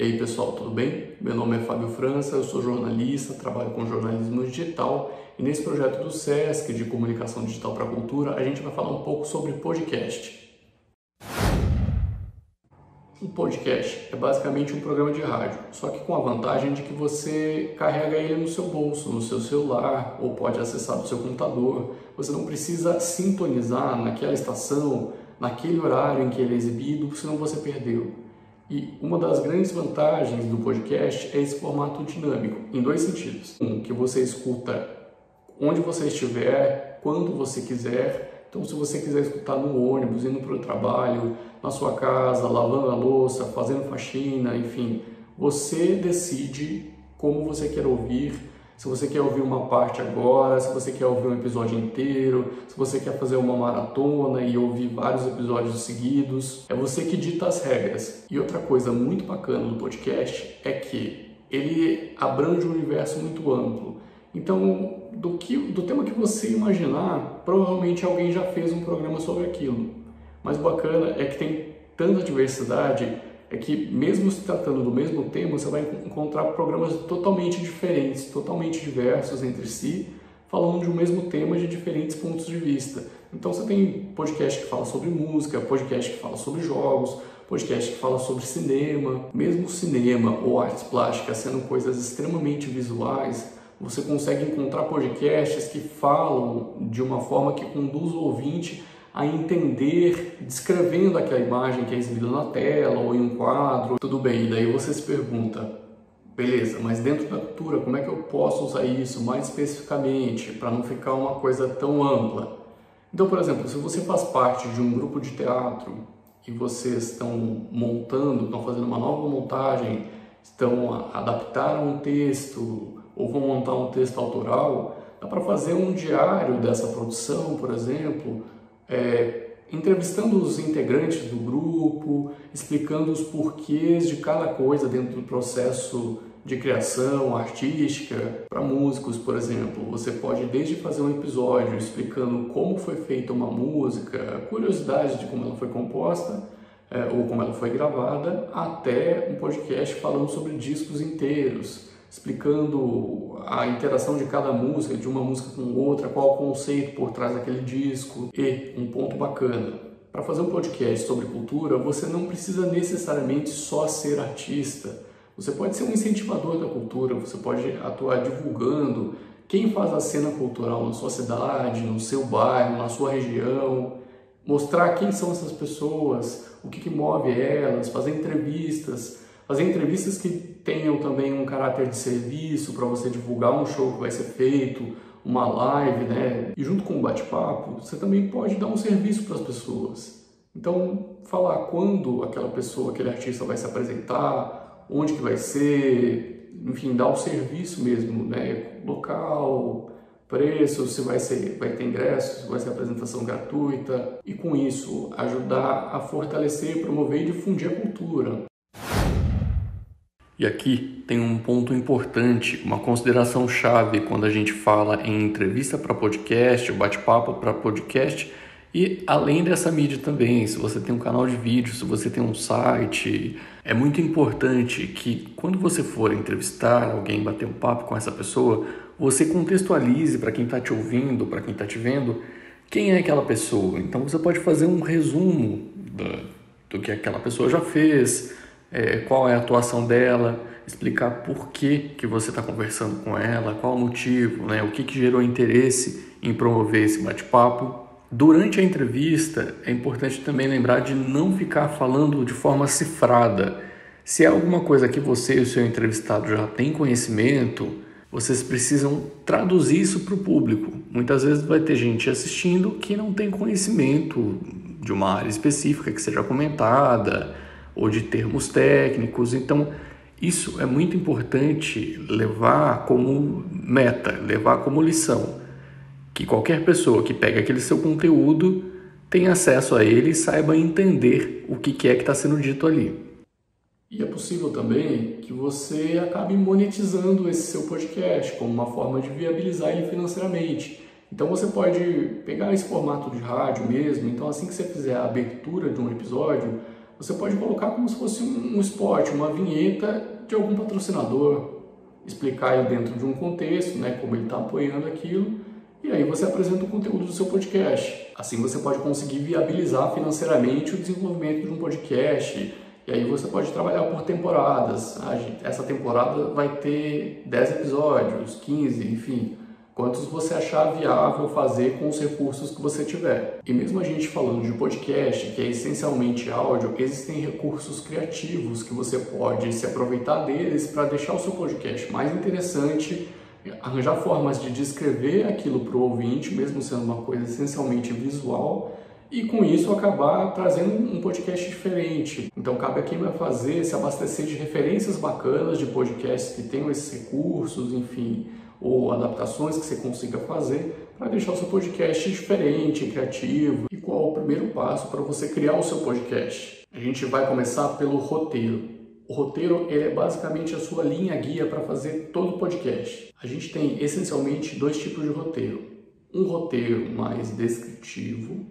E aí pessoal, tudo bem? Meu nome é Fábio França, eu sou jornalista, trabalho com jornalismo digital e nesse projeto do SESC de Comunicação Digital para a Cultura a gente vai falar um pouco sobre podcast. Um podcast é basicamente um programa de rádio, só que com a vantagem de que você carrega ele no seu bolso, no seu celular ou pode acessar do seu computador. Você não precisa sintonizar naquela estação, naquele horário em que ele é exibido, senão você perdeu. E uma das grandes vantagens do podcast é esse formato dinâmico, em dois sentidos. Um, que você escuta onde você estiver, quando você quiser. Então, se você quiser escutar no ônibus, indo para o trabalho, na sua casa, lavando a louça, fazendo faxina, enfim, você decide como você quer ouvir se você quer ouvir uma parte agora, se você quer ouvir um episódio inteiro, se você quer fazer uma maratona e ouvir vários episódios seguidos, é você que dita as regras. E outra coisa muito bacana do podcast é que ele abrange um universo muito amplo. Então, do, que, do tema que você imaginar, provavelmente alguém já fez um programa sobre aquilo. Mas o bacana é que tem tanta diversidade é que mesmo se tratando do mesmo tema, você vai encontrar programas totalmente diferentes, totalmente diversos entre si, falando de um mesmo tema de diferentes pontos de vista. Então você tem podcast que fala sobre música, podcast que fala sobre jogos, podcast que fala sobre cinema, mesmo cinema ou artes plásticas sendo coisas extremamente visuais, você consegue encontrar podcasts que falam de uma forma que conduz o ouvinte a entender, descrevendo aquela imagem que é exibida na tela ou em um quadro. Tudo bem, e daí você se pergunta, beleza, mas dentro da cultura, como é que eu posso usar isso mais especificamente para não ficar uma coisa tão ampla? Então, por exemplo, se você faz parte de um grupo de teatro e vocês estão montando, estão fazendo uma nova montagem, estão adaptar um texto ou vão montar um texto autoral, dá para fazer um diário dessa produção, por exemplo, é, entrevistando os integrantes do grupo, explicando os porquês de cada coisa dentro do processo de criação artística. Para músicos, por exemplo, você pode desde fazer um episódio explicando como foi feita uma música, curiosidades de como ela foi composta é, ou como ela foi gravada, até um podcast falando sobre discos inteiros explicando a interação de cada música, de uma música com outra, qual o conceito por trás daquele disco. E um ponto bacana, para fazer um podcast sobre cultura, você não precisa necessariamente só ser artista. Você pode ser um incentivador da cultura, você pode atuar divulgando quem faz a cena cultural na sua cidade, no seu bairro, na sua região, mostrar quem são essas pessoas, o que, que move elas, fazer entrevistas, fazer entrevistas que tenham também um caráter de serviço para você divulgar um show que vai ser feito, uma live, né? E junto com o bate-papo, você também pode dar um serviço para as pessoas. Então, falar quando aquela pessoa, aquele artista vai se apresentar, onde que vai ser, enfim, dar o serviço mesmo, né? Local, preço, se vai ser, vai ter ingressos, se vai ser apresentação gratuita e com isso ajudar a fortalecer, promover e difundir a cultura. E aqui tem um ponto importante, uma consideração chave quando a gente fala em entrevista para podcast, bate-papo para podcast e além dessa mídia também, se você tem um canal de vídeo, se você tem um site, é muito importante que quando você for entrevistar alguém, bater um papo com essa pessoa, você contextualize para quem está te ouvindo, para quem está te vendo, quem é aquela pessoa. Então você pode fazer um resumo do, do que aquela pessoa já fez, é, qual é a atuação dela, explicar por que, que você está conversando com ela, qual o motivo, né, o que, que gerou interesse em promover esse bate-papo. Durante a entrevista, é importante também lembrar de não ficar falando de forma cifrada. Se é alguma coisa que você e o seu entrevistado já têm conhecimento, vocês precisam traduzir isso para o público. Muitas vezes vai ter gente assistindo que não tem conhecimento de uma área específica que seja comentada, ou de termos técnicos. Então, isso é muito importante levar como meta, levar como lição. Que qualquer pessoa que pega aquele seu conteúdo tenha acesso a ele e saiba entender o que é que está sendo dito ali. E é possível também que você acabe monetizando esse seu podcast como uma forma de viabilizar ele financeiramente. Então você pode pegar esse formato de rádio mesmo, então assim que você fizer a abertura de um episódio, você pode colocar como se fosse um, spot, uma vinheta de algum patrocinador, explicar aí dentro de um contexto, né, como ele está apoiando aquilo, e aí você apresenta o conteúdo do seu podcast. Assim você pode conseguir viabilizar financeiramente o desenvolvimento de um podcast, e aí você pode trabalhar por temporadas. Essa temporada vai ter 10 episódios, 15, enfim quantos você achar viável fazer com os recursos que você tiver. E mesmo a gente falando de podcast, que é essencialmente áudio, existem recursos criativos que você pode se aproveitar deles para deixar o seu podcast mais interessante, arranjar formas de descrever aquilo para o ouvinte, mesmo sendo uma coisa essencialmente visual, e com isso acabar trazendo um podcast diferente. Então cabe a quem vai fazer se abastecer de referências bacanas de podcasts que tenham esses recursos, enfim, ou adaptações que você consiga fazer para deixar o seu podcast diferente, criativo. E qual o primeiro passo para você criar o seu podcast? A gente vai começar pelo roteiro. O roteiro é basicamente a sua linha guia para fazer todo o podcast. A gente tem essencialmente dois tipos de roteiro. Um roteiro mais descritivo,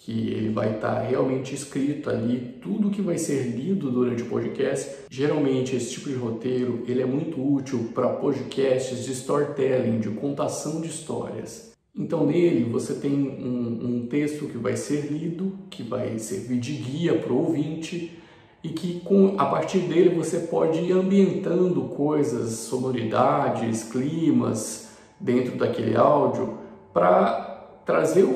que ele vai estar tá realmente escrito ali tudo que vai ser lido durante o podcast. Geralmente esse tipo de roteiro ele é muito útil para podcasts de storytelling, de contação de histórias. Então nele você tem um, um texto que vai ser lido, que vai servir de guia para o ouvinte e que com, a partir dele você pode ir ambientando coisas, sonoridades, climas dentro daquele áudio para trazer o,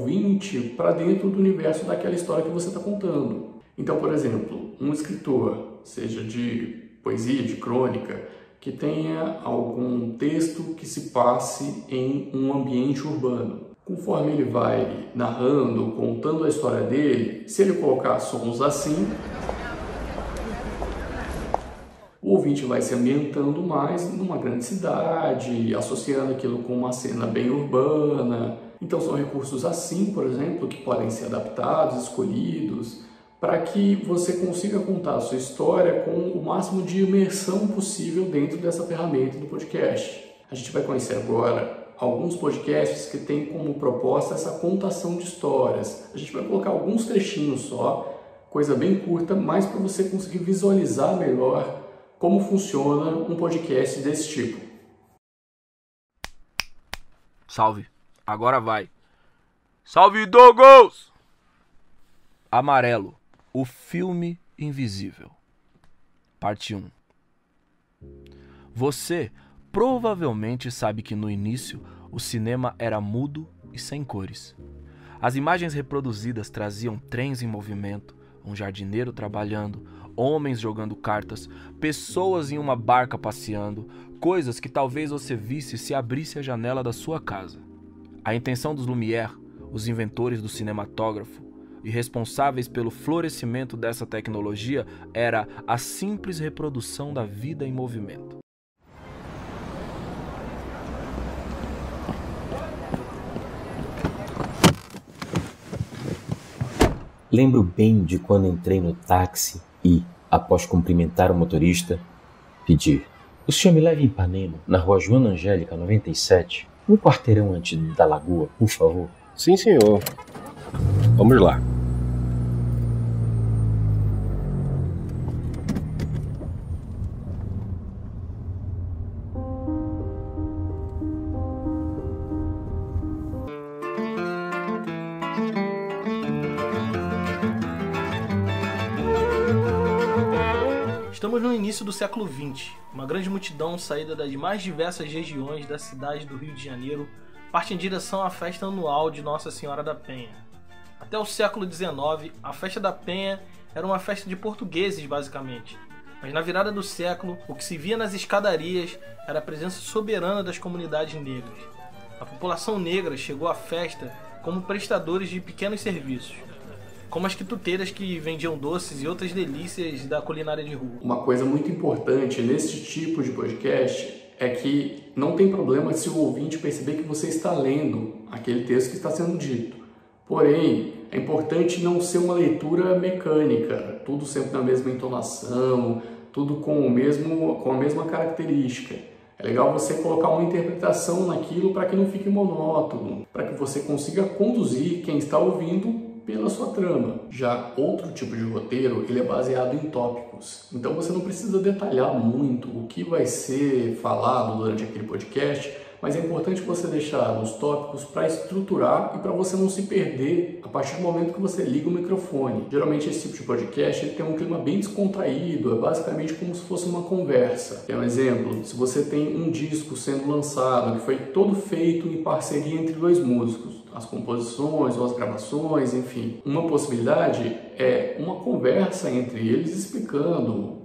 ouvinte para dentro do universo daquela história que você está contando. Então, por exemplo, um escritor, seja de poesia, de crônica, que tenha algum texto que se passe em um ambiente urbano. Conforme ele vai narrando, contando a história dele, se ele colocar sons assim, o ouvinte vai se ambientando mais numa grande cidade, associando aquilo com uma cena bem urbana, então são recursos assim, por exemplo, que podem ser adaptados, escolhidos, para que você consiga contar a sua história com o máximo de imersão possível dentro dessa ferramenta do podcast. A gente vai conhecer agora alguns podcasts que têm como proposta essa contação de histórias. A gente vai colocar alguns trechinhos só, coisa bem curta, mas para você conseguir visualizar melhor como funciona um podcast desse tipo. Salve! Agora vai. Salve Douglas! Amarelo, o filme invisível. Parte 1. Você provavelmente sabe que no início o cinema era mudo e sem cores. As imagens reproduzidas traziam trens em movimento, um jardineiro trabalhando, homens jogando cartas, pessoas em uma barca passeando, coisas que talvez você visse se abrisse a janela da sua casa. A intenção dos Lumière, os inventores do cinematógrafo e responsáveis pelo florescimento dessa tecnologia, era a simples reprodução da vida em movimento. Lembro bem de quando entrei no táxi e, após cumprimentar o motorista, pedi: O senhor me leva em Ipanema, na rua Joana Angélica 97? Um quarteirão antes da lagoa, por favor. Sim, senhor. Vamos lá. Estamos no início do século XX. Uma grande multidão saída das mais diversas regiões da cidade do Rio de Janeiro parte em direção à festa anual de Nossa Senhora da Penha. Até o século XIX, a festa da Penha era uma festa de portugueses, basicamente. Mas na virada do século, o que se via nas escadarias era a presença soberana das comunidades negras. A população negra chegou à festa como prestadores de pequenos serviços como as quituteiras que vendiam doces e outras delícias da culinária de rua. Uma coisa muito importante nesse tipo de podcast é que não tem problema se o ouvinte perceber que você está lendo aquele texto que está sendo dito. Porém, é importante não ser uma leitura mecânica, tudo sempre na mesma entonação, tudo com, o mesmo, com a mesma característica. É legal você colocar uma interpretação naquilo para que não fique monótono, para que você consiga conduzir quem está ouvindo pela sua trama. Já outro tipo de roteiro, ele é baseado em tópicos. Então você não precisa detalhar muito o que vai ser falado durante aquele podcast, mas é importante você deixar nos tópicos para estruturar e para você não se perder a partir do momento que você liga o microfone. Geralmente esse tipo de podcast ele tem um clima bem descontraído, é basicamente como se fosse uma conversa. É um exemplo, se você tem um disco sendo lançado que foi todo feito em parceria entre dois músicos, as composições ou as gravações, enfim. Uma possibilidade é uma conversa entre eles explicando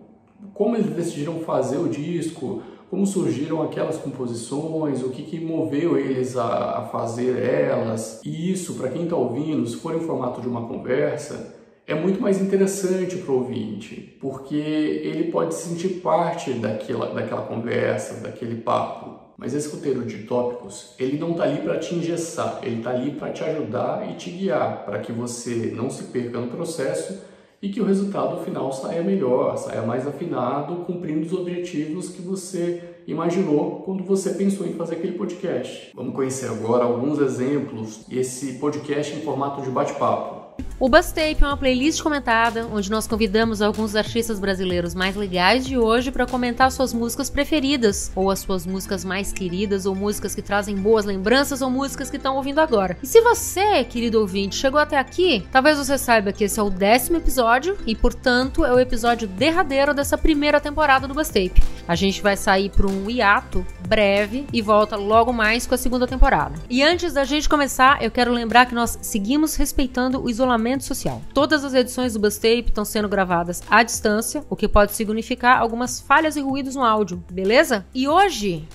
como eles decidiram fazer o disco, como surgiram aquelas composições, o que, que moveu eles a, a fazer elas. E isso, para quem está ouvindo, se for em formato de uma conversa, é muito mais interessante para o ouvinte, porque ele pode se sentir parte daquela, daquela conversa, daquele papo. Mas esse roteiro de tópicos, ele não está ali para te engessar, ele está ali para te ajudar e te guiar, para que você não se perca no processo e que o resultado final saia melhor, saia mais afinado, cumprindo os objetivos que você imaginou quando você pensou em fazer aquele podcast. Vamos conhecer agora alguns exemplos desse podcast em formato de bate-papo. O Bustape é uma playlist comentada, onde nós convidamos alguns artistas brasileiros mais legais de hoje para comentar suas músicas preferidas, ou as suas músicas mais queridas, ou músicas que trazem boas lembranças, ou músicas que estão ouvindo agora. E se você, querido ouvinte, chegou até aqui, talvez você saiba que esse é o décimo episódio e, portanto, é o episódio derradeiro dessa primeira temporada do Bustape. A gente vai sair para um hiato breve e volta logo mais com a segunda temporada. E antes da gente começar, eu quero lembrar que nós seguimos respeitando o isolamento social. Todas as edições do Bustape estão sendo gravadas à distância, o que pode significar algumas falhas e ruídos no áudio, beleza? E hoje.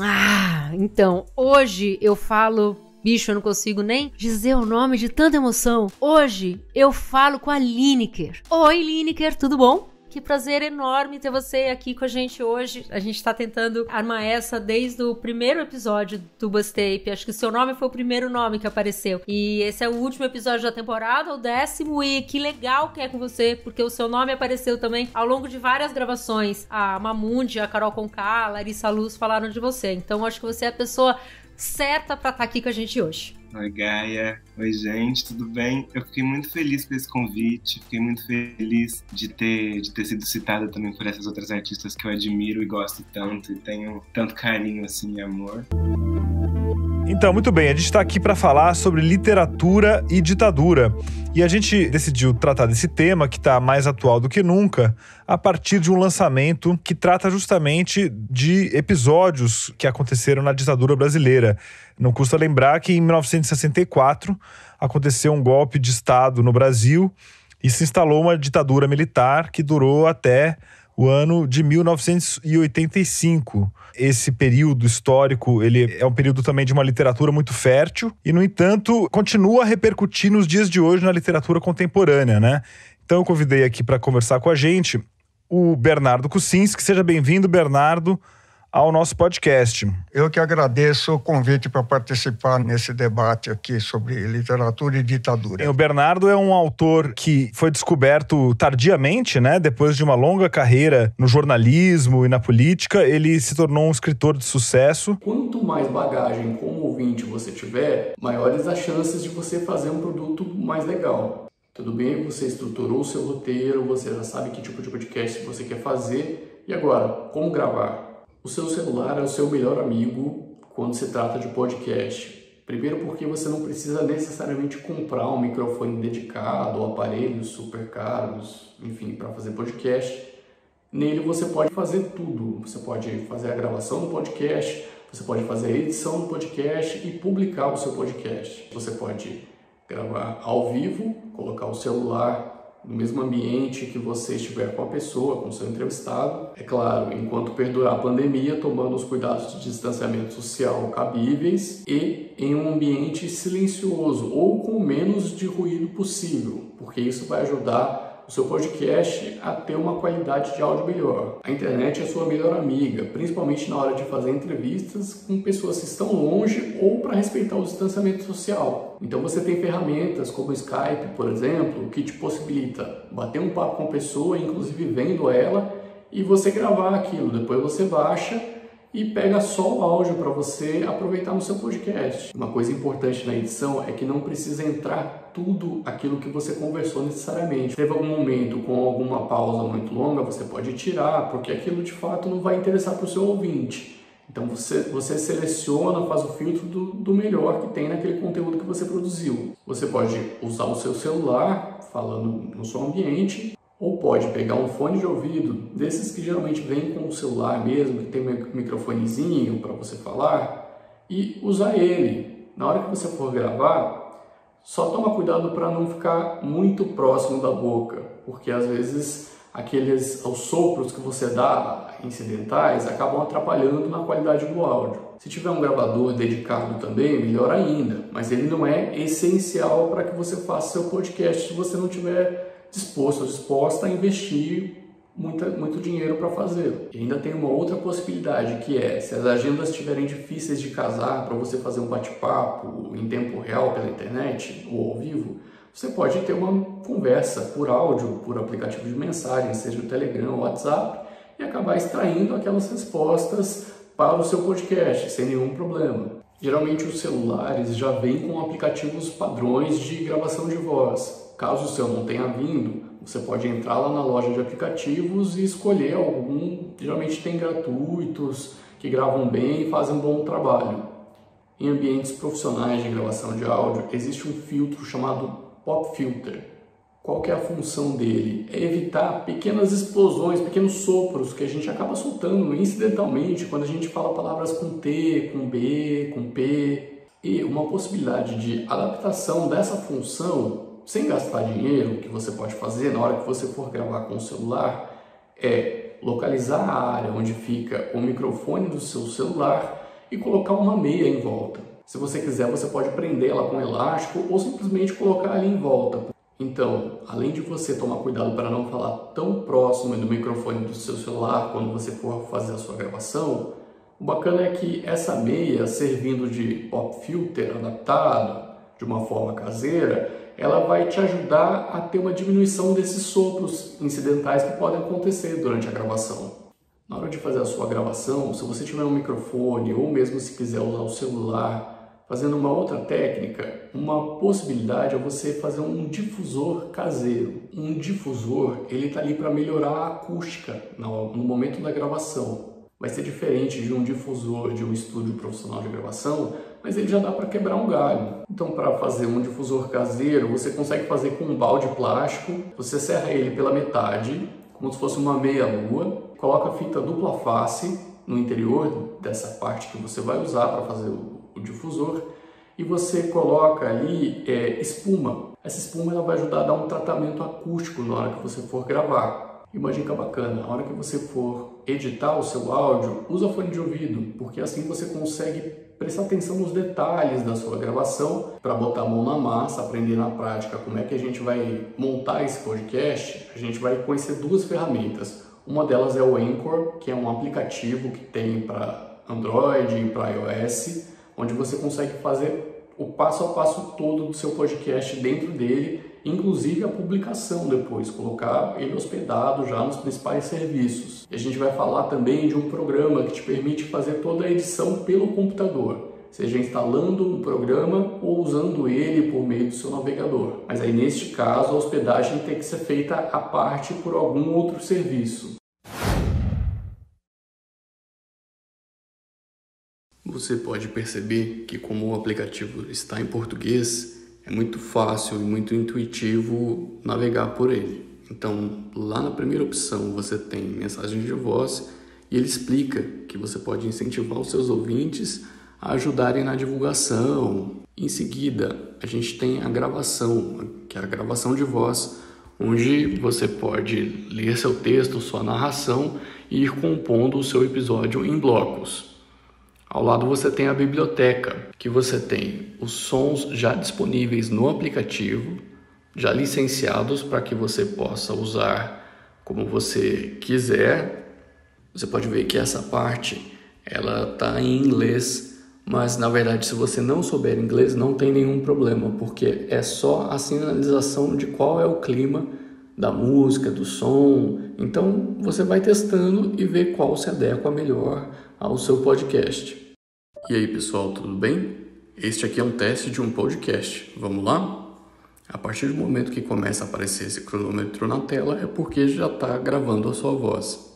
Ah, então, hoje eu falo Bicho, eu não consigo nem dizer o nome de tanta emoção. Hoje eu falo com a Lineker. Oi, Lineker, tudo bom? Que prazer enorme ter você aqui com a gente hoje. A gente está tentando armar essa desde o primeiro episódio do Bustape. Acho que o seu nome foi o primeiro nome que apareceu. E esse é o último episódio da temporada, o décimo. E que legal que é com você, porque o seu nome apareceu também ao longo de várias gravações. A Mamundi, a Carol Conká, a Larissa Luz falaram de você. Então acho que você é a pessoa certa para estar tá aqui com a gente hoje. Oi, Gaia. Oi, gente, tudo bem? Eu fiquei muito feliz por esse convite, fiquei muito feliz de ter, de ter sido citada também por essas outras artistas que eu admiro e gosto tanto e tenho tanto carinho assim e amor. Então, muito bem, a gente está aqui para falar sobre literatura e ditadura. E a gente decidiu tratar desse tema, que está mais atual do que nunca, a partir de um lançamento que trata justamente de episódios que aconteceram na ditadura brasileira. Não custa lembrar que em 1964 aconteceu um golpe de Estado no Brasil e se instalou uma ditadura militar que durou até o ano de 1985. Esse período histórico, ele é um período também de uma literatura muito fértil e, no entanto, continua a repercutir nos dias de hoje na literatura contemporânea, né? Então eu convidei aqui para conversar com a gente o Bernardo Kucinski. Seja bem-vindo, Bernardo ao nosso podcast. Eu que agradeço o convite para participar nesse debate aqui sobre literatura e ditadura. O Bernardo é um autor que foi descoberto tardiamente, né? Depois de uma longa carreira no jornalismo e na política, ele se tornou um escritor de sucesso. Quanto mais bagagem como ouvinte você tiver, maiores as chances de você fazer um produto mais legal. Tudo bem, você estruturou o seu roteiro, você já sabe que tipo de podcast você quer fazer. E agora, como gravar? O seu celular é o seu melhor amigo quando se trata de podcast. Primeiro porque você não precisa necessariamente comprar um microfone dedicado ou aparelhos super caros, enfim, para fazer podcast. Nele você pode fazer tudo. Você pode fazer a gravação do podcast, você pode fazer a edição do podcast e publicar o seu podcast. Você pode gravar ao vivo, colocar o celular no mesmo ambiente que você estiver com a pessoa, com o seu entrevistado. É claro, enquanto perdurar a pandemia, tomando os cuidados de distanciamento social cabíveis e em um ambiente silencioso ou com menos de ruído possível, porque isso vai ajudar o seu podcast a ter uma qualidade de áudio melhor. A internet é sua melhor amiga, principalmente na hora de fazer entrevistas com pessoas que estão longe ou para respeitar o distanciamento social. Então você tem ferramentas como o Skype, por exemplo, que te possibilita bater um papo com a pessoa, inclusive vendo ela, e você gravar aquilo. Depois você baixa e pega só o áudio para você aproveitar no seu podcast. Uma coisa importante na edição é que não precisa entrar tudo aquilo que você conversou necessariamente. Teve algum momento com alguma pausa muito longa, você pode tirar, porque aquilo de fato não vai interessar para o seu ouvinte. Então você, você seleciona, faz o filtro do, do melhor que tem naquele conteúdo que você produziu. Você pode usar o seu celular falando no seu ambiente ou pode pegar um fone de ouvido, desses que geralmente vem com o celular mesmo, que tem um microfonezinho para você falar, e usar ele. Na hora que você for gravar, só toma cuidado para não ficar muito próximo da boca, porque às vezes aqueles os sopros que você dá incidentais acabam atrapalhando na qualidade do áudio. Se tiver um gravador dedicado também, melhor ainda, mas ele não é essencial para que você faça seu podcast se você não tiver disposto ou disposta a investir muita, muito dinheiro para fazê-lo. E ainda tem uma outra possibilidade que é, se as agendas estiverem difíceis de casar para você fazer um bate-papo em tempo real pela internet ou ao vivo, você pode ter uma conversa por áudio, por aplicativo de mensagem, seja o Telegram ou WhatsApp, e acabar extraindo aquelas respostas para o seu podcast sem nenhum problema. Geralmente os celulares já vêm com aplicativos padrões de gravação de voz. Caso o seu não tenha vindo, você pode entrar lá na loja de aplicativos e escolher algum. Geralmente tem gratuitos que gravam bem e fazem um bom trabalho. Em ambientes profissionais de gravação de áudio, existe um filtro chamado Pop Filter. Qual é a função dele? É evitar pequenas explosões, pequenos sopros que a gente acaba soltando incidentalmente quando a gente fala palavras com T, com B, com P. E uma possibilidade de adaptação dessa função sem gastar dinheiro, o que você pode fazer na hora que você for gravar com o celular é localizar a área onde fica o microfone do seu celular e colocar uma meia em volta. Se você quiser, você pode prendê-la com elástico ou simplesmente colocar ali em volta. Então, além de você tomar cuidado para não falar tão próximo do microfone do seu celular quando você for fazer a sua gravação, o bacana é que essa meia, servindo de pop filter adaptado de uma forma caseira, ela vai te ajudar a ter uma diminuição desses sopros incidentais que podem acontecer durante a gravação. Na hora de fazer a sua gravação, se você tiver um microfone ou mesmo se quiser usar o celular, fazendo uma outra técnica, uma possibilidade é você fazer um difusor caseiro. Um difusor, ele está ali para melhorar a acústica no momento da gravação vai ser diferente de um difusor de um estúdio profissional de gravação, mas ele já dá para quebrar um galho. Então, para fazer um difusor caseiro, você consegue fazer com um balde plástico, você serra ele pela metade, como se fosse uma meia-lua, coloca fita dupla face no interior dessa parte que você vai usar para fazer o, difusor e você coloca ali é, espuma. Essa espuma ela vai ajudar a dar um tratamento acústico na hora que você for gravar. E uma dica bacana, na hora que você for editar o seu áudio, usa fone de ouvido, porque assim você consegue prestar atenção nos detalhes da sua gravação para botar a mão na massa, aprender na prática como é que a gente vai montar esse podcast. A gente vai conhecer duas ferramentas. Uma delas é o Anchor, que é um aplicativo que tem para Android e para iOS, onde você consegue fazer o passo a passo todo do seu podcast dentro dele inclusive a publicação depois, colocar ele hospedado já nos principais serviços. E a gente vai falar também de um programa que te permite fazer toda a edição pelo computador, seja instalando um programa ou usando ele por meio do seu navegador. Mas aí neste caso a hospedagem tem que ser feita à parte por algum outro serviço. Você pode perceber que como o aplicativo está em português, é muito fácil e muito intuitivo navegar por ele. Então, lá na primeira opção você tem mensagem de voz e ele explica que você pode incentivar os seus ouvintes a ajudarem na divulgação. Em seguida, a gente tem a gravação, que é a gravação de voz, onde você pode ler seu texto, sua narração e ir compondo o seu episódio em blocos. Ao lado você tem a biblioteca, que você tem os sons já disponíveis no aplicativo, já licenciados para que você possa usar como você quiser. Você pode ver que essa parte ela está em inglês, mas na verdade se você não souber inglês não tem nenhum problema, porque é só a sinalização de qual é o clima da música, do som. Então você vai testando e vê qual se adequa melhor ao seu podcast. E aí, pessoal, tudo bem? Este aqui é um teste de um podcast. Vamos lá? A partir do momento que começa a aparecer esse cronômetro na tela, é porque já está gravando a sua voz.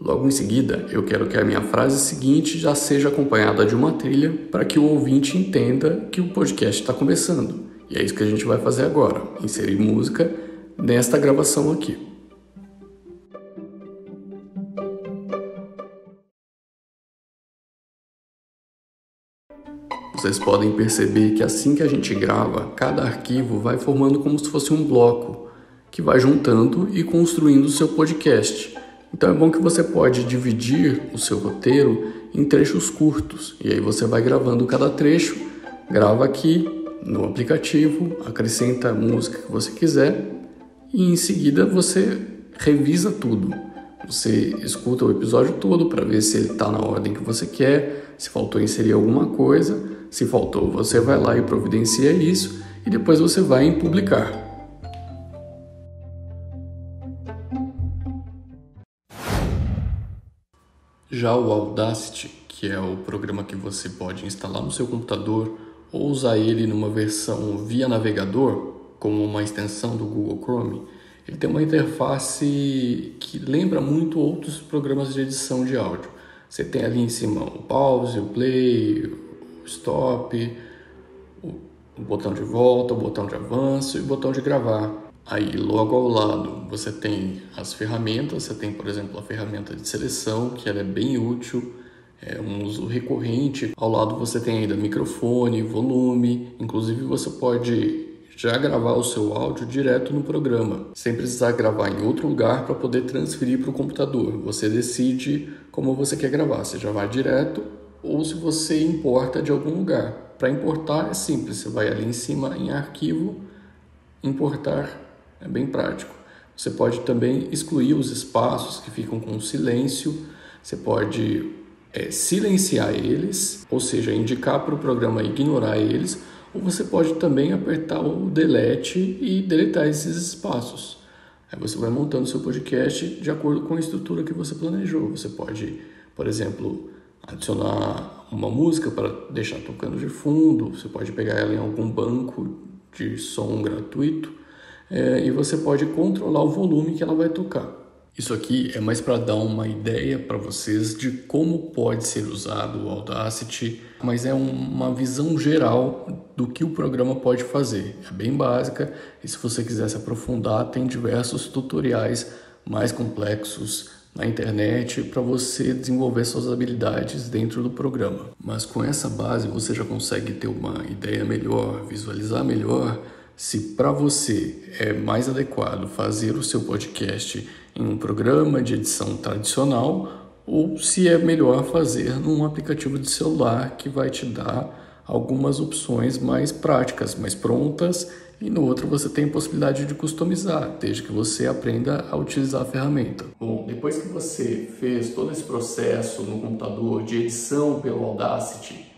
Logo em seguida, eu quero que a minha frase seguinte já seja acompanhada de uma trilha para que o ouvinte entenda que o podcast está começando. E é isso que a gente vai fazer agora: inserir música nesta gravação aqui. Vocês podem perceber que assim que a gente grava, cada arquivo vai formando como se fosse um bloco que vai juntando e construindo o seu podcast. Então é bom que você pode dividir o seu roteiro em trechos curtos e aí você vai gravando cada trecho, grava aqui no aplicativo, acrescenta a música que você quiser e em seguida você revisa tudo. Você escuta o episódio todo para ver se ele está na ordem que você quer, se faltou inserir alguma coisa. Se faltou, você vai lá e providencia isso e depois você vai em publicar. Já o Audacity, que é o programa que você pode instalar no seu computador ou usar ele numa versão via navegador, como uma extensão do Google Chrome, ele tem uma interface que lembra muito outros programas de edição de áudio. Você tem ali em cima o pause, o play, o stop, o botão de volta, o botão de avanço e o botão de gravar. Aí, logo ao lado, você tem as ferramentas. Você tem, por exemplo, a ferramenta de seleção, que ela é bem útil, é um uso recorrente. Ao lado, você tem ainda microfone, volume. Inclusive, você pode já gravar o seu áudio direto no programa, sem precisar gravar em outro lugar para poder transferir para o computador. Você decide como você quer gravar, se já vai direto ou se você importa de algum lugar. Para importar é simples, você vai ali em cima em arquivo, importar é bem prático. Você pode também excluir os espaços que ficam com silêncio, você pode é, silenciar eles, ou seja, indicar para o programa ignorar eles, você pode também apertar o delete e deletar esses espaços. Aí você vai montando seu podcast de acordo com a estrutura que você planejou. Você pode, por exemplo, adicionar uma música para deixar tocando de fundo, você pode pegar ela em algum banco de som gratuito é, e você pode controlar o volume que ela vai tocar. Isso aqui é mais para dar uma ideia para vocês de como pode ser usado o Audacity, mas é uma visão geral do que o programa pode fazer. É bem básica e se você quiser se aprofundar, tem diversos tutoriais mais complexos na internet para você desenvolver suas habilidades dentro do programa. Mas com essa base você já consegue ter uma ideia melhor, visualizar melhor se para você é mais adequado fazer o seu podcast em um programa de edição tradicional ou se é melhor fazer num aplicativo de celular que vai te dar algumas opções mais práticas, mais prontas, e no outro você tem possibilidade de customizar, desde que você aprenda a utilizar a ferramenta. Bom, depois que você fez todo esse processo no computador de edição pelo Audacity,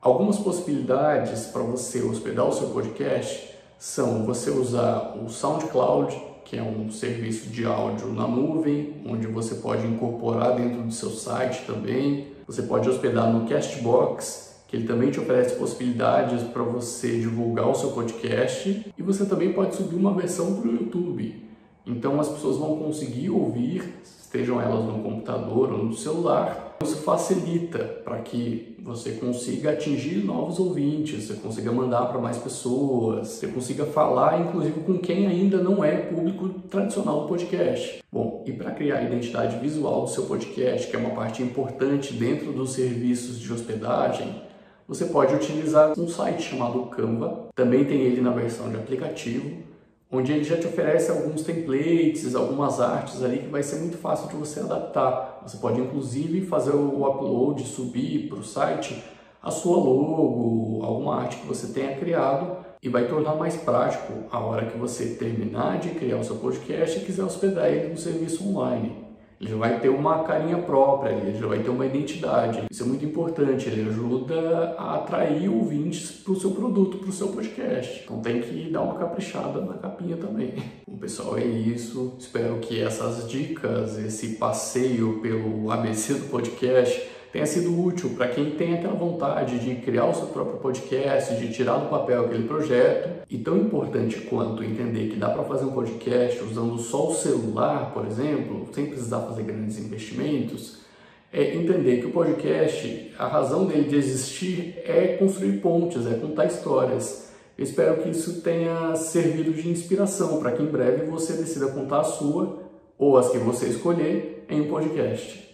algumas possibilidades para você hospedar o seu podcast são você usar o SoundCloud, que é um serviço de áudio na nuvem, onde você pode incorporar dentro do seu site também. Você pode hospedar no Castbox, que ele também te oferece possibilidades para você divulgar o seu podcast. E você também pode subir uma versão para o YouTube. Então as pessoas vão conseguir ouvir, estejam elas no computador ou no celular, isso facilita para que você consiga atingir novos ouvintes, você consiga mandar para mais pessoas, você consiga falar, inclusive, com quem ainda não é público tradicional do podcast. Bom, e para criar a identidade visual do seu podcast, que é uma parte importante dentro dos serviços de hospedagem, você pode utilizar um site chamado Canva, também tem ele na versão de aplicativo onde ele já te oferece alguns templates, algumas artes ali que vai ser muito fácil de você adaptar. Você pode inclusive fazer o upload, subir para o site a sua logo, alguma arte que você tenha criado e vai tornar mais prático a hora que você terminar de criar o seu podcast e quiser hospedar ele no serviço online. Ele vai ter uma carinha própria, ele já vai ter uma identidade. Isso é muito importante, ele ajuda a atrair ouvintes para o seu produto, para o seu podcast. Então tem que dar uma caprichada na capinha também. Bom, pessoal, é isso. Espero que essas dicas, esse passeio pelo ABC do podcast tenha sido útil para quem tem aquela vontade de criar o seu próprio podcast, de tirar do papel aquele projeto. E tão importante quanto entender que dá para fazer um podcast usando só o celular, por exemplo, sem precisar fazer grandes investimentos, é entender que o podcast, a razão dele de existir é construir pontes, é contar histórias. Eu espero que isso tenha servido de inspiração para que em breve você decida contar a sua ou as que você escolher em um podcast.